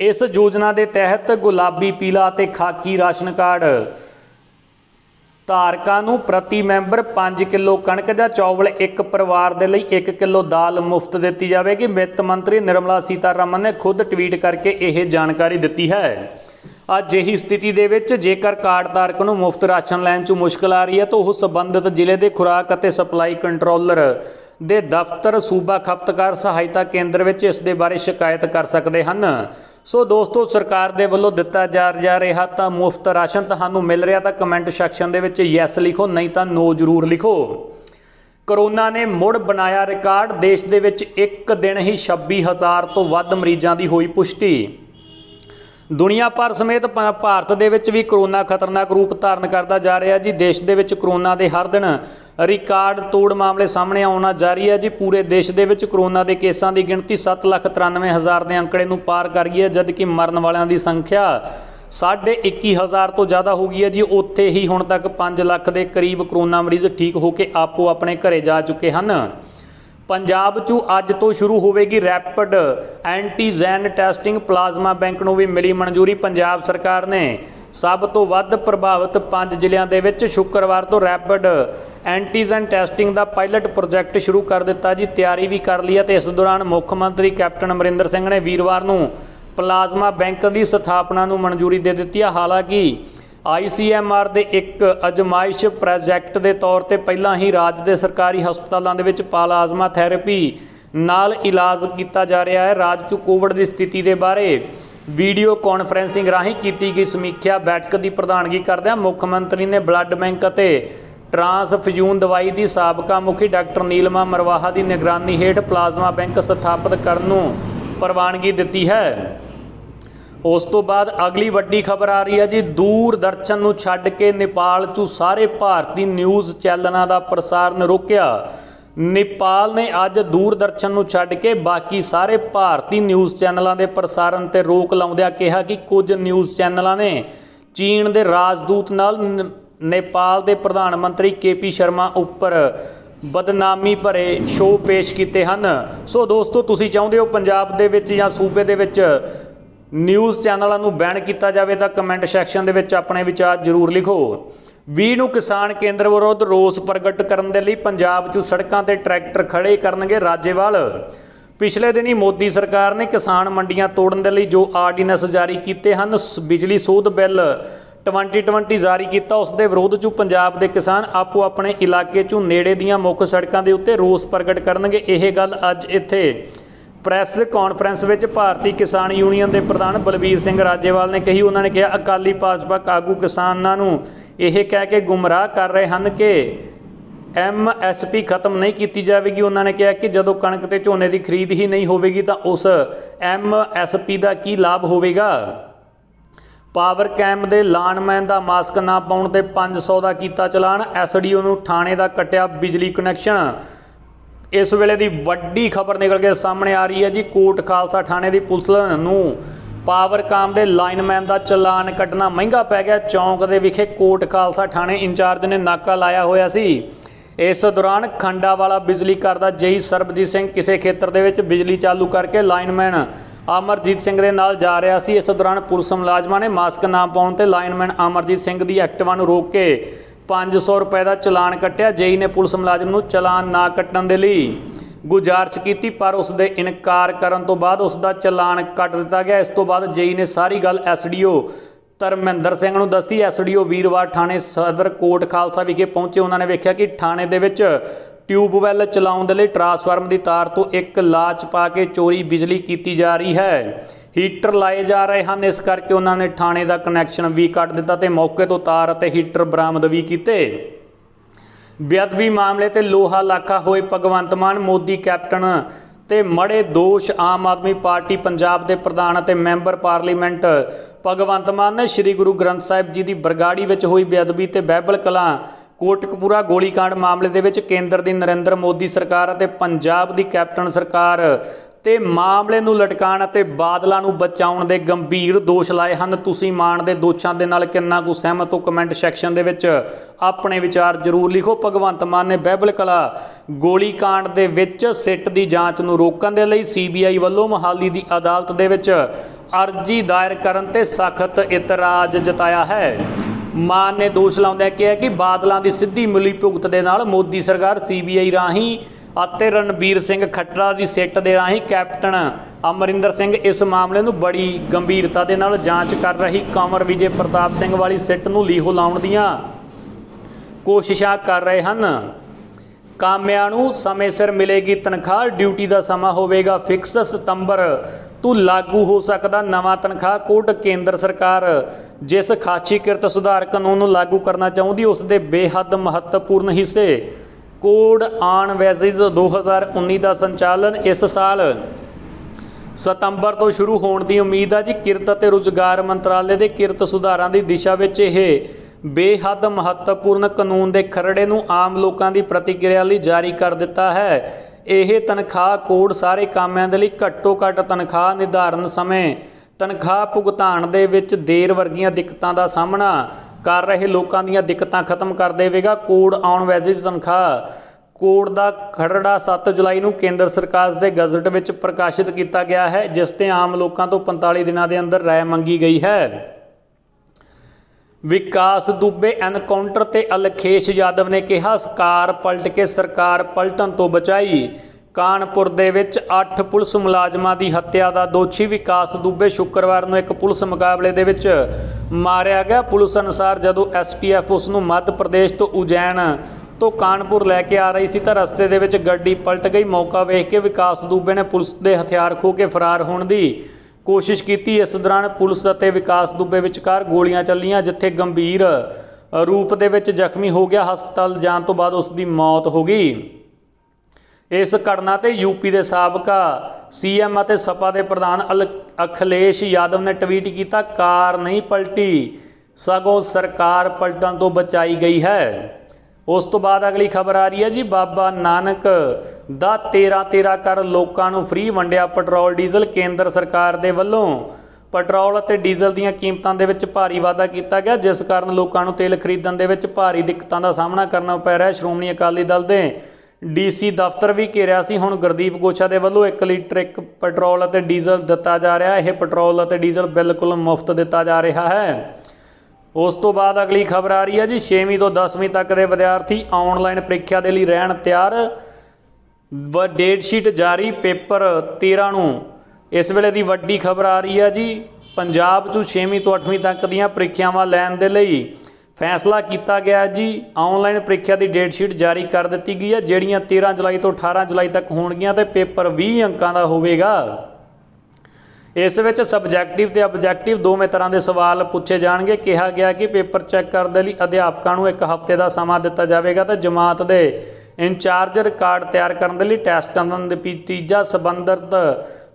ਇਸ ਯੋਜਨਾ ਦੇ ਤਹਿਤ ਗੁਲਾਬੀ ਪੀਲਾ ਅਤੇ ਖਾਕੀ ਰਾਸ਼ਨ ਕਾਰਡ ਧਾਰਕਾਂ ਨੂੰ ਪ੍ਰਤੀ ਮੈਂਬਰ 5 ਕਿਲੋ ਕਣਕ ਜਾਂ ਚੌਲ ਇੱਕ ਪਰਿਵਾਰ ਦੇ ਲਈ 1 ਕਿਲੋ ਦਾਲ ਮੁਫਤ ਦਿੱਤੀ ਜਾਵੇਗੀ। ਵਿੱਤ ਮੰਤਰੀ ਨਿਰਮਲਾ ਸੀਤਾਰਮਨ ਨੇ ਖੁਦ ਟਵੀਟ ਕਰਕੇ ਇਹ ਜਾਣਕਾਰੀ ਦਿੱਤੀ ਹੈ। ਅਜਿਹੀ ਸਥਿਤੀ ਦੇ ਵਿੱਚ ਜੇਕਰ ਕਾਰਡ ਧਾਰਕ ਨੂੰ ਮੁਫਤ ਰਾਸ਼ਨ ਲੈਣ 'ਚ ਮੁਸ਼ਕਲ ਆ ਰਹੀ ਹੈ, ਤਾਂ ਉਹ ਸੰਬੰਧਿਤ ਜ਼ਿਲ੍ਹੇ ਦੇ ਖੁਰਾਕ ਅਤੇ ਸਪਲਾਈ ਕੰਟਰੋਲਰ ਦੇ ਦਫ਼ਤਰ ਸੂਬਾ ਖਪਤਕਾਰ ਸਹਾਇਤਾ ਕੇਂਦਰ ਵਿੱਚ ਇਸ ਦੇ ਬਾਰੇ ਸ਼ਿਕਾਇਤ ਕਰ ਸਕਦੇ ਹਨ। ਸੋ ਦੋਸਤੋ, ਸਰਕਾਰ ਦੇ ਵੱਲੋਂ ਦਿੱਤਾ ਜਾ ਜਾ ਰਿਹਾ ਤਾਂ ਮੁਫਤ ਰਾਸ਼ਨ ਤੁਹਾਨੂੰ ਮਿਲ ਰਿਹਾ ਤਾਂ ਕਮੈਂਟ ਸੈਕਸ਼ਨ ਦੇ ਵਿੱਚ ਯੈਸ ਲਿਖੋ, ਨਹੀਂ ਤਾਂ ਨੋ ਜ਼ਰੂਰ ਲਿਖੋ। ਕਰੋਨਾ ਨੇ ਮੁੜ ਬਣਾਇਆ ਰਿਕਾਰਡ ਦੇਸ਼ ਦੇ ਵਿੱਚ ਇੱਕ ਦਿਨ ਹੀ 26000 ਤੋਂ ਵੱਧ ਮਰੀਜ਼ਾਂ ਦੀ ਹੋਈ ਪੁਸ਼ਟੀ। ਦੁਨੀਆ ਭਰ ਸਮੇਤ ਭ- ਭਾਰਤ ਦੇ ਵਿੱਚ ਵੀ ਕਰੋਨਾ ਖਤਰਨਾਕ ਰੂਪ ਧਾਰਨ ਕਰਦਾ ਜਾ ਰਿਹਾ ਜੀ। ਦੇਸ਼ ਦੇ ਵਿੱਚ ਕਰੋਨਾ ਦੇ ਹਰ ਦਿਨ ਰਿਕਾਰਡ ਤੋੜ ਮਾਮਲੇ ਸਾਹਮਣੇ ਆਉਣਾ ਜਾਰੀ ਹੈ ਜੀ। ਪੂਰੇ ਦੇਸ਼ ਦੇ ਵਿੱਚ ਕਰੋਨਾ ਦੇ ਕੇਸਾਂ ਦੀ ਗਿਣਤੀ 7,93,000 ਦੇ ਅੰਕੜੇ ਨੂੰ ਪਾਰ ਕਰ ਗਈ ਹੈ ਜਦਕਿ ਮਰਨ ਵਾਲਿਆਂ ਦੀ ਸੰਖਿਆ ਸਾਢੇ 21000 ਤੋਂ ਜ਼ਿਆਦਾ ਹੋ ਗਈ ਹੈ ਜੀ। ਉੱਥੇ ਹੀ ਹੁਣ ਤੱਕ 5 ਲੱਖ ਦੇ ਕਰੀਬ ਕਰੋਨਾ ਮਰੀਜ਼ ਠੀਕ ਹੋ ਕੇ ਆਪੋ ਆਪਣੇ ਘਰੇ ਜਾ ਚੁੱਕੇ ਹਨ। ਪੰਜਾਬ 'ਚ ਅੱਜ ਤੋਂ ਸ਼ੁਰੂ ਹੋਵੇਗੀ rapid antigen testing plasma bank ਨੂੰ ਵੀ ਮਿਲੀ ਮਨਜ਼ੂਰੀ। ਪੰਜਾਬ ਸਰਕਾਰ ਨੇ ਸਭ ਤੋਂ ਵੱਧ ਪ੍ਰਭਾਵਿਤ ਪੰਜ ਜ਼ਿਲ੍ਹਿਆਂ ਦੇ ਵਿੱਚ ਸ਼ੁੱਕਰਵਾਰ ਤੋਂ ਰੈਪਿਡ ਐਂਟੀਜੈਨ ਟੈਸਟਿੰਗ ਦਾ ਪਾਇਲਟ ਪ੍ਰੋਜੈਕਟ ਸ਼ੁਰੂ ਕਰ ਦਿੱਤਾ ਜੀ। ਤਿਆਰੀ ਵੀ ਕਰ ਲਈ ਹੈ ਤੇ ਇਸ ਦੌਰਾਨ ਮੁੱਖ ਮੰਤਰੀ ਕੈਪਟਨ ਅਮਰਿੰਦਰ ਸਿੰਘ ਨੇ ਵੀਰਵਾਰ ਨੂੰ ਪਲਾਜ਼ਮਾ ਬੈਂਕ ਦੀ ਸਥਾਪਨਾ ਨੂੰ ਮਨਜ਼ੂਰੀ ਦੇ ਦਿੱਤੀ ਹੈ। ਹਾਲਾਂਕਿ ਆਈਸੀਐਮਆਰ ਦੇ ਇੱਕ ਅਜਮਾਇਸ਼ ਪ੍ਰੋਜੈਕਟ ਦੇ ਤੌਰ ਤੇ ਪਹਿਲਾਂ ਹੀ ਰਾਜ ਦੇ ਸਰਕਾਰੀ ਹਸਪਤਾਲਾਂ ਦੇ ਵਿੱਚ ਪਲਾਜ਼ਮਾ ਥੈਰੇਪੀ ਨਾਲ ਇਲਾਜ ਕੀਤਾ ਜਾ ਰਿਹਾ ਹੈ। ਰਾਜ 'ਚ ਕੋਵਿਡ ਦੀ ਸਥਿਤੀ ਦੇ ਬਾਰੇ ਵੀਡੀਓ ਕਾਨਫਰੈਂਸਿੰਗ ਰਾਹੀਂ ਕੀਤੀ ਗਈ ਸਮੀਖਿਆ ਬੈਠਕ ਦੀ ਪ੍ਰਧਾਨਗੀ ਕਰਦਿਆਂ ਮੁੱਖ ਮੰਤਰੀ ਨੇ ਬਲੱਡ ਬੈਂਕ ਅਤੇ ਟਰਾਂਸਫਿਊਜ਼ਨ ਦਵਾਈ ਦੀ ਸਾਬਕਾ ਮੁਖੀ ਡਾਕਟਰ ਨੀਲਮਾ ਮਰਵਾਹਾ ਦੀ ਨਿਗਰਾਨੀ ਹੇਠ ਪਲਾਜ਼ਮਾ ਬੈਂਕ ਸਥਾਪਿਤ ਕਰਨ ਨੂੰ ਪ੍ਰਵਾਨਗੀ ਦਿੱਤੀ ਹੈ। ਉਸ ਤੋਂ ਬਾਅਦ ਅਗਲੀ ਵੱਡੀ ਖਬਰ ਆ ਰਹੀ ਹੈ ਜੀ ਦੂਰਦਰਸ਼ਨ ਨੂੰ ਛੱਡ ਕੇ ਨੇਪਾਲ 'ਚੋਂ ਸਾਰੇ ਭਾਰਤੀ ਨਿਊਜ਼ ਚੈਨਲਾਂ ਦਾ ਪ੍ਰਸਾਰਣ ਰੋਕਿਆ ਨੇਪਾਲ ਨੇ ਅੱਜ ਦੂਰਦਰਸ਼ਨ ਨੂੰ ਛੱਡ ਕੇ ਬਾਕੀ ਸਾਰੇ ਭਾਰਤੀ ਨਿਊਜ਼ ਚੈਨਲਾਂ ਦੇ ਪ੍ਰਸਾਰਣ ਤੇ ਰੋਕ ਲਾਉਂਦਿਆਂ ਕਿਹਾ ਕਿ ਕੁਝ ਨਿਊਜ਼ ਚੈਨਲਾਂ ਨੇ ਚੀਨ ਦੇ ਰਾਜਦੂਤ ਨਾਲ ਨੇਪਾਲ ਦੇ ਪ੍ਰਧਾਨ ਮੰਤਰੀ ਕੇਪੀ ਸ਼ਰਮਾ ਉੱਪਰ ਬਦਨਾਮੀ ਭਰੇ ਸ਼ੋਅ ਪੇਸ਼ ਕੀਤੇ ਹਨ। ਸੋ ਦੋਸਤੋ, ਤੁਸੀਂ ਚਾਹੁੰਦੇ ਹੋ ਪੰਜਾਬ ਦੇ ਵਿੱਚ ਜਾਂ ਸੂਬੇ ਦੇ ਵਿੱਚ ਨਿਊਜ਼ ਚੈਨਲਾਂ ਨੂੰ ਬੈਨ ਕੀਤਾ ਜਾਵੇ ਤਾਂ ਕਮੈਂਟ ਸੈਕਸ਼ਨ ਦੇ ਵਿੱਚ ਆਪਣੇ ਵਿਚਾਰ ਜ਼ਰੂਰ ਲਿਖੋ। 20 ਨੂੰ ਕਿਸਾਨ ਕੇਂਦਰ ਵਿਰੁੱਧ ਰੋਸ ਪ੍ਰਗਟ ਕਰਨ ਦੇ ਲਈ ਪੰਜਾਬ 'ਚ ਸੜਕਾਂ ਤੇ ਟਰੈਕਟਰ ਖੜੇ ਕਰਨਗੇ ਰਾਜੇਵਾਲ। ਪਿਛਲੇ ਦਿਨੀ ਮੋਦੀ ਸਰਕਾਰ ਨੇ ਕਿਸਾਨ ਮੰਡੀਆਂ ਤੋੜਨ ਦੇ ਲਈ ਜੋ ਆਰਡੀਨੈਂਸ ਜਾਰੀ ਕੀਤੇ ਹਨ, ਸ- ਬਿਜਲੀ ਸੋਧ ਬਿੱਲ 2020 ਜਾਰੀ ਕੀਤਾ। ਉਸ ਦੇ ਵਿਰੋਧ 'ਚ ਪੰਜਾਬ ਦੇ ਕਿਸਾਨ ਆਪੋ ਆਪਣੇ ਇਲਾਕੇ 'ਚੋਂ ਨੇੜੇ ਦੀਆਂ ਮੁੱਖ ਸੜਕਾਂ ਦੇ ਉੱਤੇ ਰੋਸ ਪ੍ਰਗਟ ਕਰਨਗੇ। ਇਹ ਗੱਲ ਅੱਜ ਇੱਥੇ ਪ੍ਰੈਸ ਕਾਨਫਰੰਸ ਵਿੱਚ ਭਾਰਤੀ ਕਿਸਾਨ ਯੂਨੀਅਨ ਦੇ ਪ੍ਰਧਾਨ ਬਲਬੀਰ ਸਿੰਘ ਰਾਜੇਵਾਲ ਨੇ ਕਹੀ, ਉਹਨਾਂ ਨੇ ਕਿਹਾ, ਅਕਾਲੀ ਭਾਜਪਾ ਆਗੂ ਕਿਸਾਨਾਂ ਨੂੰ ਇਹ ਕਹਿ ਕੇ ਗੁੰਮਰਾਹ ਕਰ ਰਹੇ ਹਨ ਕਿ ਐਮਐਸਪੀ ਖਤਮ ਨਹੀਂ ਕੀਤੀ ਜਾਵੇਗੀ। ਉਹਨਾਂ ਨੇ ਕਿਹਾ ਕਿ ਜਦੋਂ ਕਣਕ ਤੇ ਝੋਨੇ ਦੀ ਖਰੀਦ ਹੀ ਨਹੀਂ ਹੋਵੇਗੀ ਤਾਂ ਉਸ ਐਮਐਸਪੀ ਦਾ ਕੀ ਲਾਭ ਹੋਵੇਗਾ? ਪਾਵਰ ਕੈਮ ਦੇ ਲਾਨਮੈਨ ਦਾ ਮਾਸਕ ਨਾ ਪਾਉਣ ਤੇ 500 ਦਾ ਕੀਤਾ ਚਲਾਨ ਐਸਡੀਓ ਨੂੰ ਥਾਣੇ ਦਾ ਕੱਟਿਆ ਬਿਜਲੀ ਕਨੈਕਸ਼ਨ। ਇਸ ਵੇਲੇ ਦੀ ਵੱਡੀ ਖਬਰ ਨਿਕਲ ਕੇ ਸਾਹਮਣੇ ਆ ਰਹੀ ਹੈ ਜੀ। ਕੋਟ ਖਾਲਸਾ ਥਾਣੇ ਦੀ ਪੁਲਿਸ ਨੂੰ ਪਾਵਰਕਾਮ ਦੇ ਲਾਈਨਮੈਨ ਦਾ ਚਲਾਨ ਕੱਟਣਾ ਮਹਿੰਗਾ ਪੈ ਗਿਆ। ਚੌਂਕ ਦੇ ਵਿਖੇ ਕੋਟ ਖਾਲਸਾ ਥਾਣੇ ਇੰਚਾਰਜ ਨੇ ਨਾਕਾ ਲਾਇਆ ਹੋਇਆ ਸੀ। ਇਸ ਦੌਰਾਨ ਖੰਡਾ ਵਾਲਾ ਬਿਜਲੀ ਘਰ ਦਾ ਜਈ ਸਰਬਜੀਤ ਸਿੰਘ ਕਿਸੇ ਖੇਤਰ ਦੇ ਵਿੱਚ ਬਿਜਲੀ ਚਾਲੂ ਕਰਕੇ ਲਾਈਨਮੈਨ ਅਮਰਜੀਤ ਸਿੰਘ ਦੇ ਨਾਲ ਜਾ ਰਿਹਾ ਸੀ। ਇਸ ਦੌਰਾਨ ਪੁਲਿਸ ਮੁਲਾਜ਼ਮਾਂ ਨੇ ਮਾਸਕ ਨਾ ਪਾਉਣ ਤੇ ਲਾਈਨਮੈਨ ਅਮਰਜੀਤ ਸਿੰਘ ਦੀ ਐਕਟਿਵਾ ਨੂੰ ਰੋਕ ਕੇ 500 ਰੁਪਏ ਦਾ ਚਲਾਨ ਕੱਟਿਆ। ਜੇਈ ਨੇ ਪੁਲਿਸ ਮੁਲਾਜ਼ਮ ਨੂੰ ਚਲਾਨ ਨਾ ਕੱਟਣ ਦੇ ਲਈ ਗੁਜ਼ਾਰਿਸ਼ ਕੀਤੀ, ਪਰ ਉਸ ਦੇ ਇਨਕਾਰ ਕਰਨ ਤੋਂ ਬਾਅਦ ਉਸ ਦਾ ਚਲਾਨ ਕੱਟ ਦਿੱਤਾ ਗਿਆ। ਇਸ ਤੋਂ ਬਾਅਦ ਜੇਈ ਨੇ ਸਾਰੀ ਗੱਲ ਐਸਡੀਓ ਧਰਮਿੰਦਰ ਸਿੰਘ ਨੂੰ ਦੱਸੀ। ਐਸਡੀਓ ਵੀਰਵਾਰ ਥਾਣੇ ਸਦਰ ਕੋਟ ਖਾਲਸਾ ਵਿਖੇ ਪਹੁੰਚੇ। ਉਹਨਾਂ ਨੇ ਵੇਖਿਆ ਕਿ ਥਾਣੇ ਦੇ ਵਿੱਚ ਟਿਊਬਵੈੱਲ ਚਲਾਉਣ ਦੇ ਲਈ ਟਰਾਂਸਫਾਰਮ ਦੀ ਤਾਰ ਤੋਂ ਇੱਕ ਲਾਚ ਪਾ ਕੇ ਚੋਰੀ ਬਿਜਲੀ ਕੀਤੀ ਜਾ ਰਹੀ ਹੈ। ਹੀਟਰ ਲਾਏ ਜਾ ਰਹੇ ਹਨ। ਇਸ ਕਰਕੇ ਉਹਨਾਂ ਨੇ ਥਾਣੇ ਦਾ ਕਨੈਕਸ਼ਨ ਵੀ ਕੱਟ ਦਿੱਤਾ ਤੇ ਮੌਕੇ ਤੋਂ ਤਾਰ ਅਤੇ ਹੀਟਰ ਬਰਾਮਦ ਵੀ ਕੀਤੇ। ਬੇਅਦਬੀ ਮਾਮਲੇ ਤੇ ਲੋਹਾ ਲਾਖਾ ਹੋਏ ਭਗਵੰਤ ਮਾਨ, ਮੋਦੀ ਕੈਪਟਨ ਤੇ ਮੜੇ ਦੋਸ਼ ਆਮ ਆਦਮੀ ਪਾਰਟੀ ਪੰਜਾਬ ਦੇ ਪ੍ਰਧਾਨ ਅਤੇ ਮੈਂਬਰ ਪਾਰਲੀਮੈਂਟ ਭਗਵੰਤ ਮਾਨ ਨੇ ਸ੍ਰੀ ਗੁਰੂ ਗ੍ਰੰਥ ਸਾਹਿਬ ਜੀ ਦੀ ਬਰਗਾੜੀ ਵਿੱਚ ਹੋਈ ਬੇਅਦਬੀ ਤੇ ਬਹਿਬਲ ਕਲਾਂ, ਕੋਟਕਪੂਰਾ ਗੋਲੀकांड ਮਾਮਲੇ ਦੇ ਵਿੱਚ ਕੇਂਦਰ ਦੀ ਨਰਿੰਦਰ ਮੋਦੀ ਸਰਕਾਰ ਅਤੇ ਪੰਜਾਬ ਦੀ ਕੈਪਟਨ ਸਰਕਾਰ ਤੇ ਮਾਮਲੇ ਨੂੰ ਲਟਕਾਉਣ ਅਤੇ ਬਾਦਲਾਂ ਨੂੰ ਬਚਾਉਣ ਦੇ ਗੰਭੀਰ ਦੋਸ਼ ਲਾਏ ਹਨ। ਤੁਸੀਂ ਮਾਨ ਦੇ ਦੋਸ਼ਾਂ ਦੇ ਨਾਲ ਕਿੰਨਾ ਕੁ ਸਹਿਮਤ ਹੋ ਕਮੈਂਟ ਸੈਕਸ਼ਨ ਦੇ ਵਿੱਚ? ਆਪਣੇ ਵਿਚਾਰ ਜ਼ਰੂਰ ਲਿਖੋ। ਭਗਵੰਤ ਮਾਨ ਨੇ ਬਹਿਬਲ ਕਲਾ ਗੋਲੀकांड ਦੇ ਵਿੱਚ ਸਿੱਟ ਦੀ ਜਾਂਚ ਨੂੰ ਰੋਕਣ ਦੇ ਲਈ ਸੀਬੀਆਈ ਵੱਲੋਂ ਮਹਾਲੀ ਦੀ ਅਦਾਲਤ ਦੇ ਵਿੱਚ ਅਰਜੀ ਦਾਇਰ ਕਰਨ ਤੇ ਸਖਤ ਇਤਰਾਜ਼ ਜਤਾਇਆ ਹੈ। ਮਾਨ ਨੇ ਦੋਸ਼ ਲਾਉਂਦਿਆਂ ਕਿਹਾ ਕਿ ਬਾਦਲਾਂ ਦੀ ਸਿੱਧੀ ਮਿਲੀ ਭੁਗਤ ਦੇ ਨਾਲ ਮੋਦੀ ਸਰਕਾਰ ਸੀਬੀਆਈ ਰਾਹੀਂ ਅਤੇ ਰਣਬੀਰ ਸਿੰਘ ਖੱਟੜਾ ਦੀ ਸਿੱਟ ਦੇ ਰਾਹੀਂ ਕੈਪਟਨ ਅਮਰਿੰਦਰ ਸਿੰਘ ਇਸ ਮਾਮਲੇ ਨੂੰ ਬੜੀ ਗੰਭੀਰਤਾ ਦੇ ਨਾਲ ਜਾਂਚ ਕਰ ਰਹੀ ਕੰਵਰ ਵਿਜੇ ਪ੍ਰਤਾਪ ਸਿੰਘ ਵਾਲੀ ਸਿੱਟ ਨੂੰ ਲੀਹੋ ਲਾਉਣ ਦੀਆਂ ਕੋਸ਼ਿਸ਼ਾਂ ਕਰ ਰਹੇ ਹਨ। ਕਾਮਿਆਂ ਨੂੰ ਸਮੇਂ ਸਿਰ ਮਿਲੇਗੀ ਤਨਖਾਹ, ਡਿਊਟੀ ਦਾ ਸਮਾਂ ਹੋਵੇਗਾ ਫਿਕਸ, ਸਤੰਬਰ ਤੋਂ ਲਾਗੂ ਹੋ ਸਕਦਾ ਨਵਾਂ ਤਨਖਾਹ। ਕੋਡ ਕੇਂਦਰ ਸਰਕਾਰ ਜਿਸ ਖਾਚੀ ਕਿਰਤ ਸੁਧਾਰ ਕਾਨੂੰਨ ਨੂੰ ਲਾਗੂ ਕਰਨਾ ਚਾਹੁੰਦੀ, ਉਸ ਦੇ ਬੇਹੱਦ ਮਹੱਤਵਪੂਰਨ ਹਿੱਸੇ ਕੋਡ ਆਨ ਵੈਸਿਸ 2019 ਦਾ ਸੰਚਾਲਨ ਇਸ ਸਾਲ ਸਤੰਬਰ ਤੋਂ ਸ਼ੁਰੂ ਹੋਣ ਦੀ ਉਮੀਦ ਹੈ ਜੀ। ਕਿਰਤ ਅਤੇ ਰੁਜ਼ਗਾਰ ਮੰਤਰਾਲੇ ਦੇ ਕਿਰਤ ਸੁਧਾਰਾਂ ਦੀ ਦਿਸ਼ਾ ਵਿੱਚ ਇਹ ਬੇਹੱਦ ਮਹੱਤਵਪੂਰਨ ਕਾਨੂੰਨ ਦੇ ਖਰੜੇ ਨੂੰ ਆਮ ਲੋਕਾਂ ਦੀ ਪ੍ਰਤੀਕਿਰਿਆ ਲਈ ਜਾਰੀ ਕਰ ਦਿੱਤਾ ਹੈ। ਇਹ ਤਨਖਾਹ ਕੋਡ ਸਾਰੇ ਕਾਮਿਆਂ ਦੇ ਲਈ ਘੱਟੋ ਘੱਟ ਤਨਖਾਹ ਨਿਰਧਾਰਨ ਸਮੇਂ ਤਨਖਾਹ ਭੁਗਤਾਨ ਦੇ ਵਿੱਚ ਦੇਰ ਵਰਗੀਆਂ ਦਿੱਕਤਾਂ ਦਾ ਸਾਹਮਣਾ ਕਰ ਰਹੇ ਲੋਕਾਂ ਦੀਆਂ ਦਿੱਕਤਾਂ ਖਤਮ ਕਰ ਦੇਵੇਗਾ। ਕੋਡ ਆਨ ਵੈਸਿਸ ਤਨਖਾਹ। ਕੋਡ ਦਾ ਖਰੜਾ 7 ਜੁਲਾਈ ਨੂੰ ਕੇਂਦਰ ਸਰਕਾਰ ਦੇ ਗਜ਼ਟ ਵਿੱਚ ਪ੍ਰਕਾਸ਼ਿਤ ਕੀਤਾ ਗਿਆ ਹੈ, ਜਿਸ ਤੇ ਆਮ ਲੋਕਾਂ ਤੋਂ 45 ਦਿਨਾਂ ਦੇ ਅੰਦਰ ਰਾਏ ਮੰਗੀ ਗਈ ਹੈ। ਵਿਕਾਸ ਦੁਬੇ ਐਨਕਾਊਂਟਰ ਤੇ ਅਲਖੇਸ਼ ਯਾਦਵ ਨੇ ਕਿਹਾ, ਸਰਕਾਰ ਪਲਟ ਕੇ ਸਰਕਾਰ ਪਲਟਣ ਤੋਂ ਬਚਾਈ। ਕਾਨਪੁਰ ਦੇ ਵਿੱਚ 8 ਪੁਲਿਸ ਮੁਲਾਜ਼ਮਾਂ ਦੀ ਹੱਤਿਆ ਦਾ ਦੋਸ਼ੀ ਵਿਕਾਸ ਦੁਬੇ ਸ਼ੁੱਕਰਵਾਰ ਨੂੰ ਇੱਕ ਪੁਲਿਸ ਮੁਕਾਬਲੇ ਦੇ ਵਿੱਚ ਮਾਰਿਆ ਗਿਆ। ਪੁਲਿਸ ਅਨੁਸਾਰ ਜਦੋਂ ਐਸਟੀਐਫ ਉਸ ਨੂੰ ਮੱਧ ਪ੍ਰਦੇਸ਼ ਤੋਂ ਉਜੈਨ ਤੋਂ ਕਾਨਪੁਰ ਲੈ ਕੇ ਆ ਰਹੀ ਸੀ ਤਾਂ ਰਸਤੇ ਦੇ ਵਿੱਚ ਗੱਡੀ ਪਲਟ ਗਈ। ਮੌਕਾ ਵੇਖ ਕੇ ਵਿਕਾਸ ਦੁਬੇ ਨੇ ਪੁਲਿਸ ਦੇ ਹਥਿਆਰ ਖੋ ਕੇ ਫਰਾਰ ਹੋਣ ਦੀ ਕੋਸ਼ਿਸ਼ ਕੀਤੀ। ਇਸ ਦੌਰਾਨ ਪੁਲਿਸ ਅਤੇ ਵਿਕਾਸ ਦੁਬੇ ਵਿਚਕਾਰ ਗੋਲੀਆਂ ਚੱਲੀਆਂ, ਜਿੱਥੇ ਗੰਭੀਰ ਰੂਪ ਦੇ ਵਿੱਚ ਜ਼ਖਮੀ ਹੋ ਗਿਆ। ਹਸਪਤਾਲ ਜਾਣ ਤੋਂ ਬਾਅਦ ਉਸ ਦੀ ਮੌਤ ਹੋ ਗਈ। ਇਸ ਘਟਨਾ ਤੇ ਯੂਪੀ ਦੇ ਸਾਬਕਾ ਸੀਐਮ ਅਤੇ ਸਪਾ ਦੇ ਪ੍ਰਧਾਨ ਅਲ- ਅਖਿਲੇਸ਼ ਯਾਦਵ ਨੇ ਟਵੀਟ ਕੀਤਾ, ਕਾਰ ਨਹੀਂ ਪਲਟੀ, ਸਗੋਂ ਸਰਕਾਰ ਪਲਟਣ ਤੋਂ ਬਚਾਈ ਗਈ ਹੈ। ਉਸ ਤੋਂ ਬਾਅਦ ਅਗਲੀ ਖਬਰ ਆ ਰਹੀ ਹੈ ਜੀ, ਬਾਬਾ ਨਾਨਕ ਦਾ 13 13 ਕਰ ਲੋਕਾਂ ਨੂੰ ਫ੍ਰੀ ਵੰਡਿਆ ਪੈਟਰੋਲ, ਡੀਜ਼ਲ ਕੇਂਦਰ ਸਰਕਾਰ ਦੇ ਵੱਲੋਂ। ਪੈਟਰੋਲ ਅਤੇ ਡੀਜ਼ਲ ਦੀਆਂ ਕੀਮਤਾਂ ਦੇ ਵਿੱਚ ਭਾਰੀ ਵਾਧਾ ਕੀਤਾ ਗਿਆ, ਜਿਸ ਕਾਰਨ ਲੋਕਾਂ ਨੂੰ ਤੇਲ ਖਰੀਦਣ ਦੇ ਵਿੱਚ ਭਾਰੀ ਦਿੱਕਤਾਂ ਦਾ ਸਾਹਮਣਾ ਕਰਨਾ ਪੈ ਰਿਹਾ ਹੈ। ਸ਼੍ਰੋਮਣੀ ਅਕਾਲੀ ਦਲ ਦੇ ਡੀਸੀ ਦਫ਼ਤਰ ਵੀ ਘੇਰਿਆ ਸੀ। ਹੁਣ ਗੁਰਦੀਪ ਗੋਸ਼ਾ ਦੇ ਵੱਲੋਂ 1 ਲੀਟਰ ਇੱਕ ਪੈਟਰੋਲ ਅਤੇ ਡੀਜ਼ਲ ਦਿੱਤਾ ਜਾ ਰਿਹਾ ਇਹ ਪੈਟਰੋਲ ਅਤੇ ਡੀਜ਼ਲ ਬਿਲਕੁਲ ਮੁਫਤ ਦਿੱਤਾ ਜਾ ਰਿਹਾ ਹੈ। ਉਸ ਤੋਂ ਬਾਅਦ ਅਗਲੀ ਖਬਰ ਆ ਰਹੀ ਹੈ ਜੀ। 6ਵੀਂ ਤੋਂ 10ਵੀਂ ਤੱਕ ਦੇ ਵਿਦਿਆਰਥੀ ਆਨਲਾਈਨ ਪ੍ਰੀਖਿਆ ਦੇ ਲਈ ਰਹਿਣ ਤਿਆਰ। ਵ ਡੇਟ ਸ਼ੀਟ ਜਾਰੀ, ਪੇਪਰ 13 ਨੂੰ। ਇਸ ਵੇਲੇ ਦੀ ਵੱਡੀ ਖਬਰ ਆ ਰਹੀ ਹੈ ਜੀ। ਪੰਜਾਬ 'ਚ 6ਵੀਂ ਤੋਂ 8ਵੀਂ ਤੱਕ ਦੀਆਂ ਪ੍ਰੀਖਿਆਵਾਂ ਲੈਣ ਦੇ ਲਈ ਫੈਸਲਾ ਕੀਤਾ ਗਿਆ ਜੀ। ਆਨਲਾਈਨ ਪ੍ਰੀਖਿਆ ਦੀ ਡੇਟ ਸ਼ੀਟ ਜਾਰੀ ਕਰ ਦਿੱਤੀ ਗਈ ਹੈ, ਜਿਹੜੀਆਂ 13 ਜੁਲਾਈ ਤੋਂ 18 ਜੁਲਾਈ ਤੱਕ ਹੋਣਗੀਆਂ ਤੇ ਪੇਪਰ 20 ਅੰਕਾਂ ਦਾ ਹੋਵੇਗਾ। ਇਸ ਵਿੱਚ ਸਬਜੈਕਟਿਵ ਤੇ ਆਬਜੈਕਟਿਵ ਦੋਵੇਂ ਤਰ੍ਹਾਂ ਦੇ ਸਵਾਲ ਪੁੱਛੇ ਜਾਣਗੇ। ਕਿਹਾ ਗਿਆ ਕਿ ਪੇਪਰ ਚੈੱਕ ਕਰਨ ਦੇ ਲਈ ਅਧਿਆਪਕਾਂ ਨੂੰ ਇੱਕ ਹਫ਼ਤੇ ਦਾ ਸਮਾਂ ਦਿੱਤਾ ਜਾਵੇਗਾ ਤੇ ਜਮਾਤ ਦੇ ਇੰਚਾਰਜ ਰਿਕਾਰਡ ਤਿਆਰ ਕਰਨ ਦੇ ਲਈ ਟੈਸਟਾਂ ਦਾ ਨਤੀਜਾ ਸੰਬੰਧਿਤ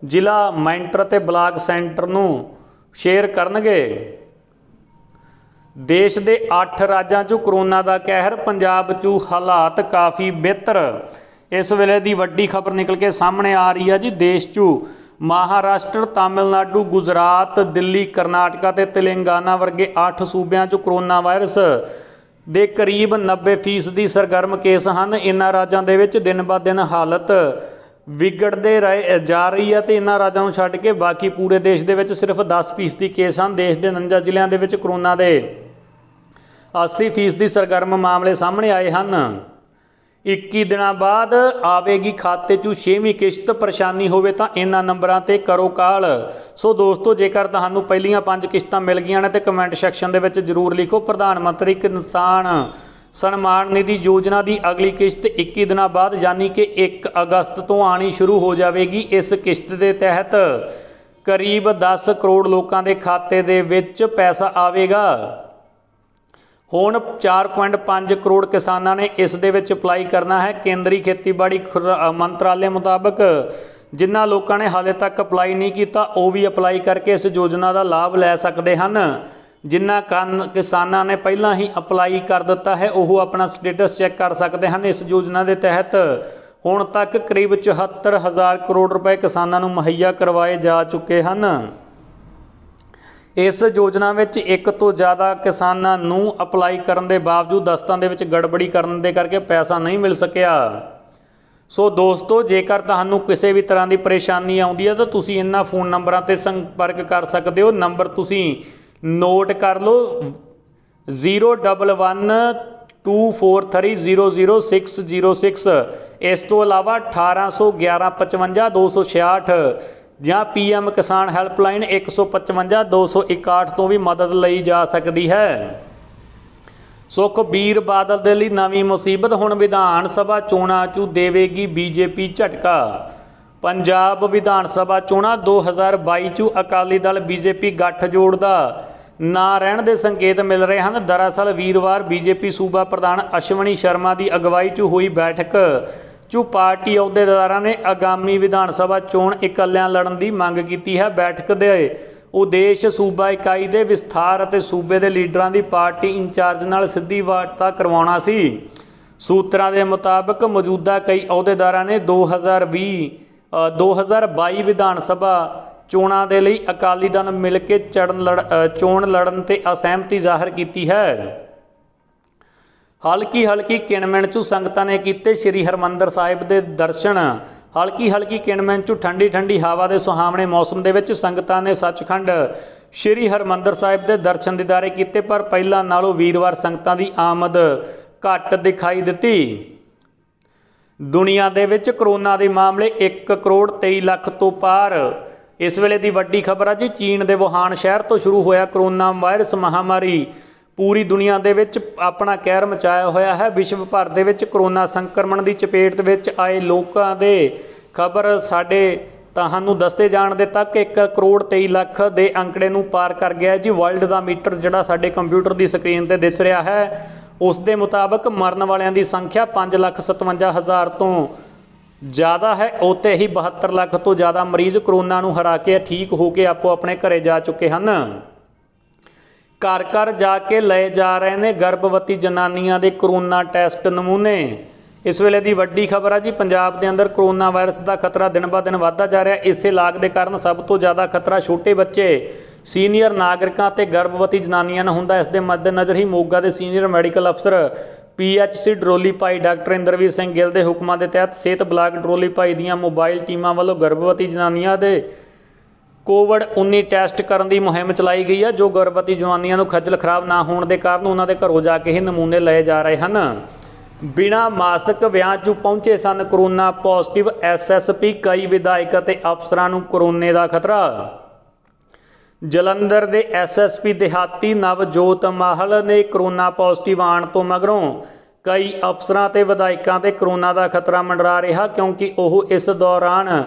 ਜ਼ਿਲ੍ਹਾ ਮੈਂਟਰ ਤੇ ਬਲਾਕ ਸੈਂਟਰ ਨੂੰ ਸ਼ੇਅਰ ਕਰਨਗੇ। ਦੇਸ਼ ਦੇ 8 ਰਾਜਾਂ 'ਚੋਂ ਕਰੋਨਾ ਦਾ ਕਹਿਰ, ਪੰਜਾਬ 'ਚੋਂ ਹਾਲਾਤ ਕਾਫੀ ਬਿਹਤਰ। ਇਸ ਵੇਲੇ ਦੀ ਵੱਡੀ ਖਬਰ ਨਿਕਲ ਕੇ ਸਾਹਮਣੇ ਆ ਰਹੀ ਹੈ ਜੀ, ਦੇਸ਼ 'ਚੋਂ ਮਹਾਰਾਸ਼ਟਰ, ਤਾਮਿਲਨਾਡੂ, ਗੁਜਰਾਤ, ਦਿੱਲੀ, ਕਰਨਾਟਕਾ ਤੇ ਤੇਲੰਗਾਨਾ ਵਰਗੇ 8 ਸੂਬਿਆਂ 'ਚੋਂ ਕਰੋਨਾ ਵਾਇਰਸ ਦੇ ਕਰੀਬ 90% ਦੀ ਸਰਗਰਮ ਕੇਸ ਹਨ। ਇਨ੍ਹਾਂ ਰਾਜਾਂ ਦੇ ਵਿੱਚ ਦਿਨ ਬਾ ਦਿਨ ਹਾਲਤ ਵਿਗੜਦੇ ਰਹੇ ਜਾ ਰਹੀ ਹੈ ਤੇ ਇਨ੍ਹਾਂ ਰਾਜਾਂ ਨੂੰ ਛੱਡ ਕੇ ਬਾਕੀ ਪੂਰੇ ਦੇਸ਼ ਦੇ ਵਿੱਚ ਸਿਰਫ 10% ਦੀ ਕੇਸ ਹਨ। ਦੇਸ਼ ਦੇ 49 ਜ਼ਿਲ੍ਹਿਆਂ ਦੇ ਵਿੱਚ ਕਰੋਨਾ ਦੇ 80% ਦੀ ਸਰਗਰਮ ਮਾਮਲੇ ਸਾਹਮਣੇ ਆਏ ਹਨ। 21 ਦਿਨਾਂ ਬਾਅਦ ਆਵੇਗੀ ਖਾਤੇ 'ਚੋਂ 6ਵੀਂ ਕਿਸ਼ਤ, ਪਰੇਸ਼ਾਨੀ ਹੋਵੇ ਤਾਂ ਇਹਨਾਂ ਨੰਬਰਾਂ ਤੇ ਕਰੋ ਕਾਲ। ਸੋ ਦੋਸਤੋ, ਜੇਕਰ ਤੁਹਾਨੂੰ ਪਹਿਲੀਆਂ ਪੰਜ ਕਿਸ਼ਤਾਂ ਮਿਲ ਗਈਆਂ ਨੇ ਤੇ ਕਮੈਂਟ ਸੈਕਸ਼ਨ ਦੇ ਵਿੱਚ ਜਰੂਰ ਲਿਖੋ। ਪ੍ਰਧਾਨ ਮੰਤਰੀ ਕਿਸਾਨ ਸਨਮਾਨ ਨਿਧੀ ਯੋਜਨਾ ਦੀ ਅਗਲੀ ਕਿਸ਼ਤ 21 ਦਿਨਾਂ ਬਾਅਦ, ਯਾਨੀ ਕਿ 1 ਅਗਸਤ ਤੋਂ ਆਣੀ ਸ਼ੁਰੂ ਹੋ ਜਾਵੇਗੀ। ਇਸ ਕਿਸ਼ਤ ਦੇ ਤਹਿਤ ਕਰੀਬ 10 ਕਰੋੜ ਲੋਕਾਂ ਦੇ ਖਾਤੇ ਦੇ ਵਿੱਚ ਪੈਸਾ ਆਵੇਗਾ। ਹੁਣ 4.5 ਕਰੋੜ ਕਿਸਾਨਾਂ ਨੇ ਇਸ ਦੇ ਵਿੱਚ ਅਪਲਾਈ ਕਰਨਾ ਹੈ। ਕੇਂਦਰੀ ਖੇਤੀਬਾੜੀ ਖੁਰ- ਮੰਤਰਾਲੇ ਮੁਤਾਬਕ ਜਿਨ੍ਹਾਂ ਲੋਕਾਂ ਨੇ ਹਾਲੇ ਤੱਕ ਅਪਲਾਈ ਨਹੀਂ ਕੀਤਾ, ਉਹ ਵੀ ਅਪਲਾਈ ਕਰਕੇ ਇਸ ਯੋਜਨਾ ਦਾ ਲਾਭ ਲੈ ਸਕਦੇ ਹਨ। ਜਿਨ੍ਹਾਂ ਕੰਨ, ਕਿਸਾਨਾਂ ਨੇ ਪਹਿਲਾਂ ਹੀ ਅਪਲਾਈ ਕਰ ਦਿੱਤਾ ਹੈ, ਉਹ ਆਪਣਾ ਸਟੇਟਸ ਚੈੱਕ ਕਰ ਸਕਦੇ ਹਨ ਇਸ ਯੋਜਨਾ ਦੇ ਤਹਿਤ। ਹੁਣ ਤੱਕ ਕਰੀਬ 74000 ਕਰੋੜ ਰੁਪਏ ਕਿਸਾਨਾਂ ਨੂੰ ਮੁਹੱਈਆ ਕਰਵਾਏ ਜਾ ਚੁੱਕੇ ਹਨ। ਇਸ ਯੋਜਨਾ ਵਿੱਚ ਇੱਕ ਤੋਂ ਜ਼ਿਆਦਾ ਕਿਸਾਨਾਂ ਨੂੰ ਅਪਲਾਈ ਕਰਨ ਦੇ ਬਾਵਜੂਦ ਦਸਤਾਂ ਦੇ ਵਿੱਚ ਗੜਬੜੀ ਕਰਨ ਦੇ ਕਰਕੇ ਪੈਸਾ ਨਹੀਂ ਮਿਲ ਸਕਿਆ। ਸੋ ਦੋਸਤੋ, ਜੇਕਰ ਤੁਹਾਨੂੰ ਕਿਸੇ ਵੀ ਤਰ੍ਹਾਂ ਦੀ ਪਰੇਸ਼ਾਨੀ ਆਉਂਦੀ ਹੈ ਤਾਂ ਤੁਸੀਂ ਇਹਨਾਂ ਫੋਨ ਨੰਬਰਾਂ ਤੇ ਸੰਪਰਕ ਕਰ ਸਕਦੇ ਹੋ। ਨੰਬਰ ਤੁਸੀਂ ਨੋਟ ਕਰ ਲਓ। 011243000606 ਇਸ ਤੋਂ ਇਲਾਵਾ 181155266 ਜਾਂ ਪੀਐਮ ਕਿਸਾਨ ਹੈਲਪਲਾਈਨ 155 261 ਤੋਂ ਵੀ ਮਦਦ ਲਈ ਜਾ ਸਕਦੀ ਹੈ। ਸੁਖਬੀਰ ਬਾਦਲ ਦੇ ਲਈ ਨਵੀਂ ਮੁਸੀਬਤ, ਹੁਣ ਵਿਧਾਨ ਸਭਾ ਚੋਣਾਂ 'ਚ ਦੇਵੇਗੀ ਬੀਜੇਪੀ ਝਟਕਾ। ਪੰਜਾਬ ਵਿਧਾਨ ਸਭਾ ਚੋਣਾਂ 2022 'ਚ ਅਕਾਲੀ ਦਲ ਬੀਜੇਪੀ ਗੱਠਜੋੜ ਦਾ ਨਾ ਰਹਿਣ ਦੇ ਸੰਕੇਤ ਮਿਲ ਰਹੇ ਹਨ। ਦਰਅਸਲ ਵੀਰਵਾਰ ਬੀਜੇਪੀ ਸੂਬਾ ਪ੍ਰਧਾਨ ਅਸ਼ਵਨੀ ਸ਼ਰਮਾ ਦੀ ਅਗਵਾਈ 'ਚ ਹੋਈ ਬੈਠਕ। ਚੂ ਪਾਰਟੀ ਅਹੁਦੇਦਾਰਾਂ ਨੇ ਆਗਾਮੀ ਵਿਧਾਨ ਸਭਾ ਚੋਣ ਇਕੱਲਿਆਂ ਲੜਨ ਦੀ ਮੰਗ ਕੀਤੀ ਹੈ। ਬੈਠਕ ਦੇ ਉਦੇਸ਼ ਸੂਬਾ ਇਕਾਈ ਦੇ ਵਿਸਥਾਰ ਅਤੇ ਸੂਬੇ ਦੇ ਲੀਡਰਾਂ ਦੀ ਪਾਰਟੀ ਇੰਚਾਰਜ ਨਾਲ ਸਿੱਧੀ ਵਾਰਤਾ ਕਰਵਾਉਣਾ ਸੀ। ਸੂਤਰਾਂ ਦੇ ਮੁਤਾਬਕ ਮੌਜੂਦਾ ਕਈ ਅਹੁਦੇਦਾਰਾਂ ਨੇ 2020 ਅ, 2022 ਵਿਧਾਨ ਸਭਾ ਚੋਣਾਂ ਦੇ ਲਈ ਅਕਾਲੀ ਦਲ ਮਿਲ ਕੇ ਚੜਨ ਲੜ ਚੋਣ ਲੜਨ ਤੇ ਅਸਹਿਮਤੀ ਜ਼ਾਹਰ ਕੀਤੀ ਹੈ। ਹਲਕੀ ਹਲਕੀ ਕਿਣਮਣ ਚ ਸੰਗਤਾਂ ਨੇ ਕੀਤੇ ਸ੍ਰੀ ਹਰਮੰਦਰ ਸਾਹਿਬ ਦੇ ਦਰਸ਼ਨ। ਹਲਕੀ ਹਲਕੀ ਕਿਣਮਣ ਚ ਠੰਡੀ ਠੰਡੀ ਹਵਾ ਦੇ ਸੁਹਾਵਣੇ ਮੌਸਮ ਦੇ ਵਿੱਚ ਸੰਗਤਾਂ ਨੇ ਸੱਚਖੰਡ ਸ੍ਰੀ ਹਰਮੰਦਰ ਸਾਹਿਬ ਦੇ ਦਰਸ਼ਨ ਦਿਦਾਰੇ ਕੀਤੇ, ਪਰ ਪਹਿਲਾਂ ਨਾਲੋਂ ਵੀਰਵਾਰ ਸੰਗਤਾਂ ਦੀ ਆਮਦ ਘੱਟ ਦਿਖਾਈ ਦਿੱਤੀ। ਦੁਨੀਆ ਦੇ ਵਿੱਚ ਕਰੋਨਾ ਦੇ ਮਾਮਲੇ 1 ਕਰੋੜ 23 ਲੱਖ ਤੋਂ ਪਾਰ। ਇਸ ਵੇਲੇ ਦੀ ਵੱਡੀ ਖਬਰ ਆ ਜੀ, ਚੀਨ ਦੇ ਵੁਹਾਨ ਸ਼ਹਿਰ ਤੋਂ ਸ਼ੁਰੂ ਹੋਇਆ ਕਰੋਨਾ ਵਾਇਰਸ ਮਹਾਮਾਰੀ। ਪੂਰੀ ਦੁਨੀਆ ਦੇ ਵਿੱਚ ਆਪਣਾ ਕਹਿਰ ਮਚਾਇਆ ਹੋਇਆ ਹੈ। ਵਿਸ਼ਵ ਭਰ ਦੇ ਵਿੱਚ ਕਰੋਨਾ ਸੰਕਰਮਣ ਦੀ ਚਪੇਟ ਦੇ ਵਿੱਚ ਆਏ ਲੋਕਾਂ ਦੇ ਖਬਰ ਸਾਡੇ ਤੁਹਾਨੂੰ ਦੱਸੇ ਜਾਣ ਦੇ ਤੱਕ 1 ਕਰੋੜ 23 ਲੱਖ ਦੇ ਅੰਕੜੇ ਨੂੰ ਪਾਰ ਕਰ ਗਿਆ ਜੀ। ਵਰਲਡ ਦਾ ਮੀਟਰ ਜਿਹੜਾ ਸਾਡੇ ਕੰਪਿਊਟਰ ਦੀ ਸਕਰੀਨ ਤੇ ਦਿਸ ਰਿਹਾ ਹੈ, ਉਸ ਦੇ ਮੁਤਾਬਕ ਮਰਨ ਵਾਲਿਆਂ ਦੀ ਸੰਖਿਆ 557000 ਤੋਂ ਜ਼ਿਆਦਾ ਹੈ। ਉੱਤੇ ਹੀ 72 ਲੱਖ ਤੋਂ ਜ਼ਿਆਦਾ ਮਰੀਜ਼ ਕਰੋਨਾ ਨੂੰ ਹਰਾ ਕੇ ਠੀਕ ਹੋ ਕੇ ਆਪੋ ਆਪਣੇ ਘਰੇ ਜਾ ਚੁੱਕੇ ਹਨ। ਘਰ ਘਰ ਜਾ ਕੇ ਲਏ ਜਾ ਰਹੇ ਨੇ ਗਰਭਵਤੀ ਜਨਾਨੀਆਂ ਦੇ ਕਰੋਨਾ ਟੈਸਟ ਨਮੂਨੇ। ਇਸ ਵੇਲੇ ਦੀ ਵੱਡੀ ਖਬਰ ਆ ਜੀ, ਪੰਜਾਬ ਦੇ ਅੰਦਰ ਕਰੋਨਾ ਵਾਇਰਸ ਦਾ ਖਤਰਾ ਦਿਨ ਬਾ ਦਿਨ ਵਧਦਾ ਜਾ ਰਿਹਾ। ਇਸੇ ਲਾਗ ਦੇ ਕਾਰਨ ਸਭ ਤੋਂ ਜ਼ਿਆਦਾ ਖਤਰਾ ਛੋਟੇ ਬੱਚੇ, ਸੀਨੀਅਰ ਨਾਗਰਿਕਾਂ ਤੇ ਗਰਭਵਤੀ ਜਨਾਨੀਆਂ ਨੂੰ ਹੁੰਦਾ। ਇਸ ਦੇ ਮੱਦੇਨਜ਼ਰ ਹੀ ਮੋਗਾ ਦੇ ਸੀਨੀਅਰ ਮੈਡੀਕਲ ਅਫਸਰ ਪੀਐਚਸੀ ਡਰੋਲੀ ਭਾਈ ਡਾਕਟਰ ਇੰਦਰਵੀਰ ਸਿੰਘ ਗਿੱਲ ਦੇ ਹੁਕਮਾਂ ਦੇ ਤਹਿਤ ਸਿਹਤ ਬਲਾਕ ਡਰੋਲੀ ਭਾਈ ਦੀਆਂ ਮੋਬਾਈਲ ਟੀਮਾਂ ਵੱਲੋਂ ਗਰਭਵਤੀ ਜਨਾਨੀਆਂ ਦੇ ਕੋਵਿਡ 19 ਟੈਸਟ ਕਰਨ ਦੀ ਮੁਹਿੰਮ ਚਲਾਈ ਗਈ ਹੈ, ਜੋ ਗਰਭਵਤੀ ਜਵਾਨੀਆਂ ਨੂੰ ਖੱਜਲ ਖਰਾਬ ਨਾ ਹੋਣ ਦੇ ਕਾਰਨ ਉਹਨਾਂ ਦੇ ਘਰੋਂ ਜਾ ਕੇ ਹੀ ਨਮੂਨੇ ਲਏ ਜਾ ਰਹੇ ਹਨ। ਬਿਨਾ ਮਾਸਕ ਵਿਆਹ 'ਚ ਪਹੁੰਚੇ ਸਨ ਕਰੋਨਾ ਪੋਜ਼ਿਟਿਵ ਐਸਐਸਪੀ ਕਈ ਵਿਧਾਇਕ ਅਤੇ ਅਫਸਰਾਂ ਨੂੰ ਕਰੋਨੇ ਦਾ ਖਤਰਾ। ਜਲੰਧਰ ਦੇ ਐਸਐਸਪੀ ਦਿਹਾਤੀ ਨਵਜੋਤ ਮਾਹਲ ਨੇ ਕਰੋਨਾ ਪੋਜ਼ਿਟਿਵ ਆਣ ਤੋਂ ਮਗਰੋਂ ਕਈ ਅਫਸਰਾਂ ਤੇ ਵਿਧਾਇਕਾਂ ਤੇ ਕਰੋਨਾ ਦਾ ਖਤਰਾ ਮੰਡਰਾ ਰਿਹਾ, ਕਿਉਂਕਿ ਉਹ ਇਸ ਦੌਰਾਨ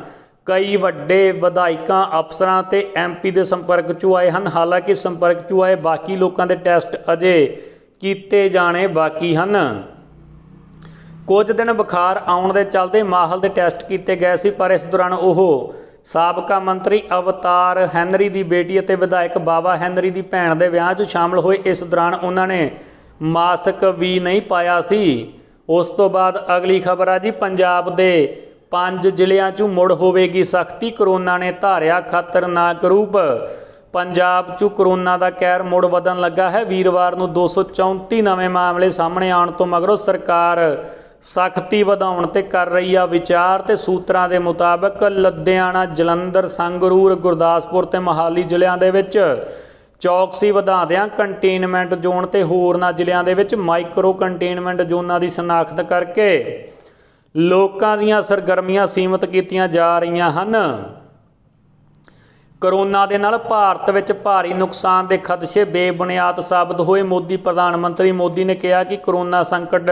ਕਈ ਵੱਡੇ ਵਿਧਾਇਕਾਂ, ਅਫਸਰਾਂ ਤੇ ਐਮਪੀ ਦੇ ਸੰਪਰਕ 'ਚ ਆਏ ਹਨ। ਹਾਲਾਂਕਿ ਸੰਪਰਕ 'ਚ ਆਏ ਬਾਕੀ ਲੋਕਾਂ ਦੇ ਟੈਸਟ ਅਜੇ ਕੀਤੇ ਜਾਣੇ ਬਾਕੀ ਹਨ। ਕੁਝ ਦਿਨ ਬੁਖਾਰ ਆਉਣ ਦੇ ਚਲਦੇ ਮਾਹਲ ਦੇ ਟੈਸਟ ਕੀਤੇ ਗਏ ਸੀ, ਪਰ ਇਸ ਦੌਰਾਨ ਉਹ ਸਾਬਕਾ ਮੰਤਰੀ ਅਵਤਾਰ ਹੈਨਰੀ ਦੀ ਬੇਟੀ ਅਤੇ ਵਿਧਾਇਕ ਬਾਬਾ ਹੈਨਰੀ ਦੀ ਭੈਣ ਦੇ ਵਿਆਹ 'ਚ ਸ਼ਾਮਲ ਹੋਏ। ਇਸ ਦੌਰਾਨ ਉਹਨਾਂ ਨੇ ਮਾਸਕ ਵੀ ਨਹੀਂ ਪਾਇਆ ਸੀ। ਉਸ ਤੋਂ ਬਾਅਦ ਅਗਲੀ ਖਬਰ ਆ ਜੀ, ਪੰਜਾਬ ਦੇ ਪੰਜ ਜ਼ਿਲ੍ਹਿਆਂ 'ਚ ਮੁੜ ਹੋਵੇਗੀ ਸਖਤੀ। ਕਰੋਨਾ ਨੇ ਧਾਰਿਆ ਖਤਰਨਾਕ ਰੂਪ। ਪੰਜਾਬ 'ਚ ਕਰੋਨਾ ਦਾ ਕਹਿਰ ਮੁੜ ਵਧਣ ਲੱਗਾ ਹੈ। ਵੀਰਵਾਰ ਨੂੰ 234 ਨਵੇਂ ਮਾਮਲੇ ਸਾਹਮਣੇ ਆਉਣ ਤੋਂ ਮਗਰੋਂ ਸਰਕਾਰ ਸਖਤੀ ਵਧਾਉਣ ਤੇ ਕਰ ਰਹੀ ਆ ਵਿਚਾਰ ਤੇ ਸੂਤਰਾਂ ਦੇ ਮੁਤਾਬਕ ਲੁਧਿਆਣਾ, ਜਲੰਧਰ, ਸੰਗਰੂਰ, ਗੁਰਦਾਸਪੁਰ ਤੇ ਮੋਹਾਲੀ ਜ਼ਿਲ੍ਹਿਆਂ ਦੇ ਵਿੱਚ ਚੌਕਸੀ ਵਧਾਦਿਆਂ ਕੰਟੇਨਮੈਂਟ ਜ਼ੋਨ ਤੇ ਹੋਰਨਾਂ ਜ਼ਿਲ੍ਹਿਆਂ ਦੇ ਵਿੱਚ ਮਾਈਕਰੋ ਕੰਟੇਨਮੈਂਟ ਜ਼ੋਨਾਂ ਦੀ ਸ਼ਨਾਖਤ ਕਰਕੇ ਲੋਕਾਂ ਦੀਆਂ ਸਰਗਰਮੀਆਂ ਸੀਮਤ ਕੀਤੀਆਂ ਜਾ ਰਹੀਆਂ ਹਨ। ਕਰੋਨਾ ਦੇ ਨਾਲ ਭਾਰਤ ਵਿੱਚ ਭਾਰੀ ਨੁਕਸਾਨ ਦੇ ਖਦਸ਼ੇ ਬੇਬੁਨਿਆਦ ਸਾਬਤ ਹੋਏ। ਮੋਦੀ, ਪ੍ਰਧਾਨ ਮੰਤਰੀ ਮੋਦੀ ਨੇ ਕਿਹਾ ਕਿ ਕਰੋਨਾ ਸੰਕਟ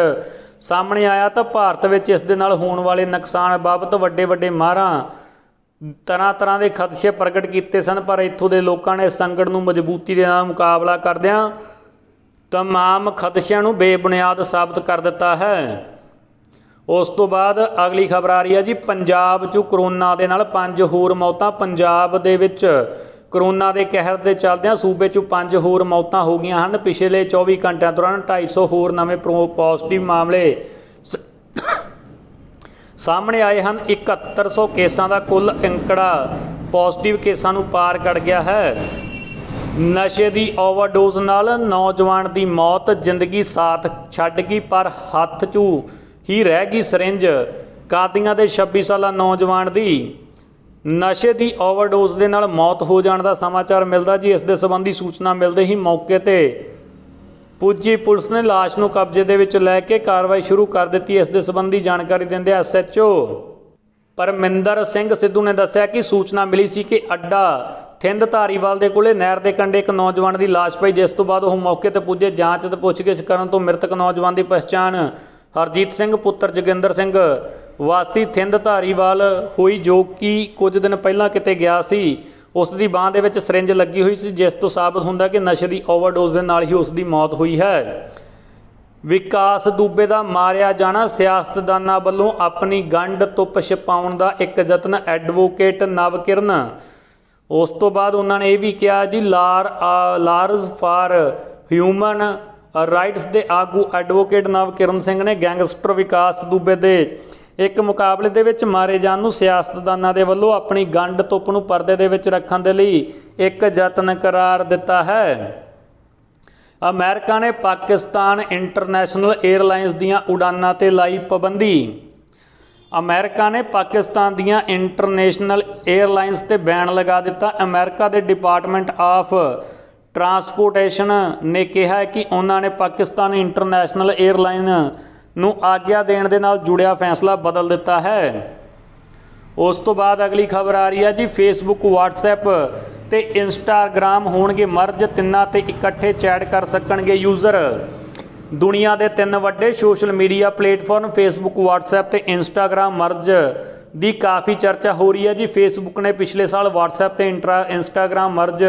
ਸਾਹਮਣੇ ਆਇਆ ਤਾਂ ਭਾਰਤ ਵਿੱਚ ਇਸ ਦੇ ਨਾਲ ਹੋਣ ਵਾਲੇ ਨੁਕਸਾਨ ਬਾਬਤ ਵੱਡੇ ਵੱਡੇ ਮਾਹਰਾਂ ਤਰ੍ਹਾਂ ਤਰ੍ਹਾਂ ਦੇ ਖਦਸ਼ੇ ਪ੍ਰਗਟ ਕੀਤੇ ਸਨ, ਪਰ ਇੱਥੋਂ ਦੇ ਲੋਕਾਂ ਨੇ ਸੰਕਟ ਨੂੰ ਮਜ਼ਬੂਤੀ ਦੇ ਨਾਲ ਮੁਕਾਬਲਾ ਕਰਦਿਆਂ ਤਮਾਮ ਖਦਸ਼ਿਆਂ ਨੂੰ ਬੇਬੁਨਿਆਦ ਸਾਬਤ ਕਰ ਦਿੱਤਾ ਹੈ। ਉਸ ਤੋਂ ਬਾਅਦ ਅਗਲੀ ਖਬਰ ਆ ਰਹੀ ਹੈ ਜੀ, ਪੰਜਾਬ 'ਚ ਕਰੋਨਾ ਦੇ ਨਾਲ ਪੰਜ ਹੋਰ ਮੌਤਾਂ। ਪੰਜਾਬ ਦੇ ਵਿੱਚ ਕਰੋਨਾ ਦੇ ਕਹਿਰ ਦੇ ਚੱਲਦਿਆਂ ਸੂਬੇ 'ਚ ਪੰਜ ਹੋਰ ਮੌਤਾਂ ਹੋ ਗਈਆਂ ਹਨ। ਪਿਛਲੇ 24 ਘੰਟਿਆਂ ਦੌਰਾਨ 250 ਹੋਰ ਨਵੇਂ ਪੋਜ਼ਿਟਿਵ ਮਾਮਲੇ ਸ- ਸਾਹਮਣੇ ਆਏ ਹਨ। 7100 ਕੇਸਾਂ ਦਾ ਕੁੱਲ ਅੰਕੜਾ ਪੋਜ਼ਿਟਿਵ ਕੇਸਾਂ ਨੂੰ ਪਾਰ ਕਰ ਗਿਆ ਹੈ। ਨਸ਼ੇ ਦੀ ਓਵਰਡੋਜ਼ ਨਾਲ ਨੌਜਵਾਨ ਦੀ ਮੌਤ, ਜ਼ਿੰਦਗੀ ਸਾਥ ਛੱਡ ਗਈ, ਪਰ ਹੱਥ 'ਚੋਂ ਹੀ ਰਹਿ ਗਈ ਸਰਿੰਜ। ਕਾਦੀਆਂ ਦੇ 26 ਸਾਲਾ ਨੌਜਵਾਨ ਦੀ ਨਸ਼ੇ ਦੀ ਓਵਰਡੋਜ਼ ਦੇ ਨਾਲ ਮੌਤ ਹੋ ਜਾਣ ਦਾ ਸਮਾਚਾਰ ਮਿਲਦਾ ਜੀ। ਇਸ ਦੇ ਸੰਬੰਧੀ ਸੂਚਨਾ ਮਿਲਦੇ ਹੀ ਮੌਕੇ ਤੇ ਪੁੱਜੀ ਪੁਲਿਸ ਨੇ ਲਾਸ਼ ਨੂੰ ਕਬਜ਼ੇ ਦੇ ਵਿੱਚ ਲੈ ਕੇ ਕਾਰਵਾਈ ਸ਼ੁਰੂ ਕਰ ਦਿੱਤੀ। ਇਸ ਦੇ ਸੰਬੰਧੀ ਜਾਣਕਾਰੀ ਦਿੰਦੇ ਐਸਐਚਓ ਪਰਮਿੰਦਰ ਸਿੰਘ ਸਿੱਧੂ ਨੇ ਦੱਸਿਆ ਕਿ ਸੂਚਨਾ ਮਿਲੀ ਸੀ ਕਿ ਅੱਡਾ ਥਿੰਦ ਧਾਰੀਵਾਲ ਦੇ ਕੋਲੇ ਨਹਿਰ ਦੇ ਕੰਢੇ ਇੱਕ ਨੌਜਵਾਨ ਦੀ ਲਾਸ਼ ਪਈ। ਜਿਸ ਤੋਂ ਬਾਅਦ ਉਹ ਮੌਕੇ ਤੇ ਪੁੱਜੇ। ਜਾਂਚ ਤੇ ਪੁੱਛਗਿੱਛ ਕਰਨ ਤੋਂ ਮ੍ਰਿਤਕ ਨੌਜਵਾਨ ਦੀ ਪਛਾਣ ਹਰਜੀਤ ਸਿੰਘ, ਪੁੱਤਰ ਜੋਗਿੰਦਰ ਸਿੰਘ। ਵਾਸੀ ਥਿੰਦ ਧਾਰੀਵਾਲ ਹੋਈ ਜੋ ਕਿ ਕੁਝ ਦਿਨ ਪਹਿਲਾਂ ਕਿਤੇ ਗਿਆ ਸੀ। ਉਸ ਦੀ ਬਾਹ ਦੇ ਵਿੱਚ ਸਰਿੰਜ ਲੱਗੀ ਹੋਈ ਸੀ, ਜਿਸ ਤੋਂ ਸਾਬਤ ਹੁੰਦਾ ਕਿ ਨਸ਼ੇ ਦੀ ਓਵਰਡੋਜ਼ ਦੇ ਨਾਲ ਹੀ ਉਸ ਦੀ ਮੌਤ ਹੋਈ ਹੈ। ਵਿਕਾਸ ਦੂਬੇ ਦਾ ਮਾਰਿਆ ਜਾਣਾ ਸਿਆਸਤਦਾਨਾਂ ਵੱਲੋਂ ਆਪਣੀ ਗੰਢ ਤੁੱਪ ਛਪਾਉਣ ਦਾ ਇੱਕ ਯਤਨ ਐਡਵੋਕੇਟ ਨਵਕਿਰਨ। ਉਸ ਤੋਂ ਬਾਅਦ ਉਹਨਾਂ ਨੇ ਇਹ ਵੀ ਕਿਹਾ ਜੀ, ਲਾਰ ਆ- ਲਾਰਜ਼ ਫਾਰ ਹਿਊਮਨ ਰਾਈਟਸ ਦੇ ਆਗੂ ਐਡਵੋਕੇਟ ਨਵ ਕਿਰਨ ਸਿੰਘ ਨੇ ਗੈਂਗਸਟਰ ਵਿਕਾਸ ਦੂਬੇ ਦੇ ਇੱਕ ਮੁਕਾਬਲੇ ਦੇ ਵਿੱਚ ਮਾਰੇ ਜਾਣ ਨੂੰ ਸਿਆਸਤਦਾਨਾਂ ਦੇ ਵੱਲੋਂ ਆਪਣੀ ਗੰਢ ਤੁੱਪ ਨੂੰ ਪਰਦੇ ਦੇ ਵਿੱਚ ਰੱਖਣ ਦੇ ਲਈ ਇੱਕ ਯਤਨ ਕਰਾਰ ਦਿੱਤਾ ਹੈ। ਅਮਰੀਕਾ ਨੇ ਪਾਕਿਸਤਾਨ ਇੰਟਰਨੈਸ਼ਨਲ 에ਅਰਲਾਈਨਸ ਦੀਆਂ ਉਡਾਨਾਂ ਤੇ ਲਾਈ ਪਾਬੰਦੀ। ਅਮਰੀਕਾ ਨੇ ਪਾਕਿਸਤਾਨ ਦੀਆਂ ਇੰਟਰਨੈਸ਼ਨਲ 에ਅਰਲਾਈਨਸ ਤੇ ਬੈਨ ਲਗਾ ਦਿੱਤਾ। ਅਮਰੀਕਾ ਦੇ ਡਿਪਾਰਟਮੈਂਟ ਆਫ ਟਰਾਂਸਪੋਰਟੇਸ਼ਨ ਨੇ ਕਿਹਾ ਹੈ ਕਿ ਉਹਨਾਂ ਨੇ ਪਾਕਿਸਤਾਨ ਇੰਟਰਨੈਸ਼ਨਲ 에ਅਰਲਾਈਨ ਨੂੰ ਆਗਿਆ ਦੇਣ ਦੇ ਨਾਲ ਜੁੜਿਆ ਫੈਸਲਾ ਬਦਲ ਦਿੱਤਾ ਹੈ। ਉਸ ਤੋਂ ਬਾਅਦ ਅਗਲੀ ਖਬਰ ਆ ਰਹੀ ਹੈ ਜੀ ਫੇਸਬੁੱਕ WhatsApp ਤੇ Instagram ਹੋਣਗੇ ਮਰਜ, ਤਿੰਨਾਂ ਤੇ ਇਕੱਠੇ ਚੈਟ ਕਰ ਸਕਣਗੇ ਯੂਜ਼ਰ ਦੁਨੀਆ ਦੇ ਤਿੰਨ ਵੱਡੇ social media platform Facebook WhatsApp ਤੇ Instagram ਮਰਜ ਦੀ ਕਾਫੀ ਚਰਚਾ ਹੋ ਰਹੀ ਹੈ ਜੀ। ਫੇਸਬੁੱਕ ਨੇ ਪਿਛਲੇ ਸਾਲ WhatsApp ਤੇ ਇੰਟਰਾ ਇੰਸਟਾਗ੍ਰam ਮਰਜ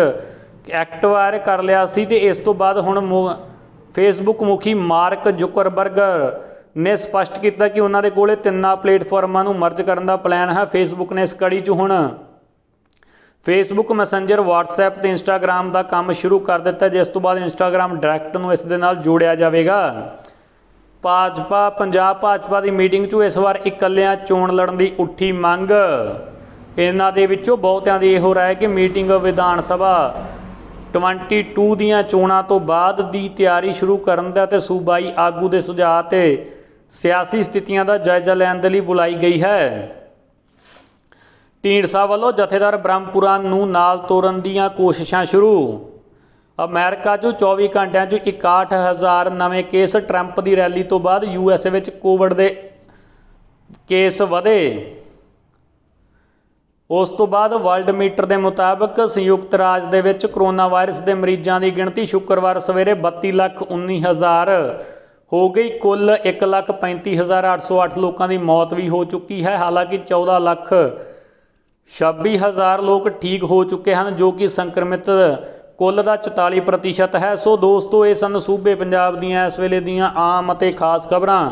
ਐਕਟਵਾਇਰ ਕਰ ਲਿਆ ਸੀ ਤੇ ਇਸ ਤੋਂ ਬਾਅਦ ਹੁਣ ਮੁ- ਫੇਸਬੁੱਕ ਮੁਖੀ ਮਾਰਕ ਜ਼ੁਕਰਬਰਗਰ ਨੇ ਸਪਸ਼ਟ ਕੀਤਾ ਕਿ ਉਹਨਾਂ ਦੇ ਕੋਲੇ ਤਿੰਨਾਂ ਪਲੇਟਫਾਰਮਾਂ ਨੂੰ ਮਰਜ ਕਰਨ ਦਾ ਪਲਾਨ ਹੈ। ਫੇਸਬੁੱਕ ਨੇ ਇਸ ਕੜੀ 'ਚ ਹੁਣ ਫੇਸਬੁੱਕ ਮੈਸੇਂਜਰ WhatsApp ਤੇ Instagram ਦਾ ਕੰਮ ਸ਼ੁਰੂ ਕਰ ਦਿੱਤਾ, ਜਿਸ ਤੋਂ ਬਾਅਦ Instagram ਡਾਇਰੈਕਟ ਨੂੰ ਇਸ ਦੇ ਨਾਲ ਜੋੜਿਆ ਜਾਵੇਗਾ। ਭਾਜਪਾ, ਪੰਜਾਬ ਭਾਜਪਾ ਦੀ ਮੀਟਿੰਗ 'ਚ ਇਸ ਵਾਰ ਇਕੱਲਿਆਂ ਚੋਣ ਲੜਨ ਦੀ ਉੱਠੀ ਮੰਗ। ਇਹਨਾਂ ਦੇ ਵਿੱਚੋਂ ਬਹੁਤਿਆਂ ਦੀ ਇਹੋ ਰਾਏ ਕਿ ਮੀਟਿੰਗ ਵਿਧਾਨ ਸਭਾ 22 ਦੀਆਂ ਚੋਣਾਂ ਤੋਂ ਬਾਅਦ ਦੀ ਤਿਆਰੀ ਸ਼ੁਰੂ ਕਰਨ ਦਾ ਤੇ ਸੂਬਾਈ ਆਗੂ ਦੇ ਸੁਝਾਅ ਤੇ ਸਿਆਸੀ ਸਥਿਤੀਆਂ ਦਾ ਜਾਇਜ਼ਾ ਲੈਣ ਦੇ ਲਈ ਬੁਲਾਈ ਗਈ ਹੈ। ਢੀਂਡਸਾ ਵੱਲੋਂ ਜਥੇਦਾਰ ਬ੍ਰਹਮਪੁਰਾ ਨੂੰ ਨਾਲ ਤੋਰਨ ਦੀਆਂ ਕੋਸ਼ਿਸ਼ਾਂ ਸ਼ੁਰੂ। ਅਮਰੀਕਾ 'ਚ 24 ਘੰਟਿਆਂ 'ਚ 61000 ਨਵੇਂ ਕੇਸ ਟਰੰਪ ਦੀ ਰੈਲੀ ਤੋਂ ਬਾਅਦ ਯੂਐਸਏ ਵਿੱਚ ਕੋਵਿਡ ਦੇ ਕੇਸ ਵਧੇ। ਉਸ ਤੋਂ ਬਾਅਦ ਵਰਲਡ ਮੀਟਰ ਦੇ ਮੁਤਾਬਕ ਸੰਯੁਕਤ ਰਾਜ ਦੇ ਵਿੱਚ ਕਰੋਨਾ ਵਾਇਰਸ ਦੇ ਮਰੀਜ਼ਾਂ ਦੀ ਗਿਣਤੀ ਸ਼ੁੱਕਰਵਾਰ ਸਵੇਰੇ 32 ਲੱਖ 19 ਹਜ਼ਾਰ ਹੋ ਗਈ। ਕੁੱਲ 1 ਲੱਖ 35 ਹਜ਼ਾਰ 808 ਲੋਕਾਂ ਦੀ ਮੌਤ ਵੀ ਹੋ ਚੁੱਕੀ ਹੈ। ਹਾਲਾਂਕਿ 14 ਲੱਖ 26000 ਲੋਕ ਠੀਕ ਹੋ ਚੁੱਕੇ ਹਨ, ਜੋ ਕਿ ਸੰਕਰਮਿਤ ਕੁੱਲ ਦਾ 44% ਹੈ। ਸੋ ਦੋਸਤੋ, ਇਹ ਸਨ ਸੂਬੇ ਪੰਜਾਬ ਦੀਆਂ ਇਸ ਵੇਲੇ ਦੀਆਂ ਆਮ ਅਤੇ ਖਾਸ ਖਬਰਾਂ।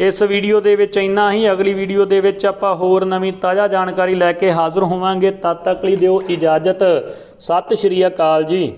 ਇਸ ਵੀਡੀਓ ਦੇ ਵਿੱਚ ਇੰਨਾ ਹੀ। ਅਗਲੀ ਵੀਡੀਓ ਦੇ ਵਿੱਚ ਆਪਾਂ ਹੋਰ ਨਵੀਂ ਤਾਜ਼ਾ ਜਾਣਕਾਰੀ ਲੈ ਕੇ ਹਾਜ਼ਰ ਹੋਵਾਂਗੇ। ਤਦ ਤੱਕ ਲਈ ਦਿਓ ਇਜਾਜ਼ਤ। ਸਤਿ ਸ਼੍ਰੀ ਅਕਾਲ ਜੀ।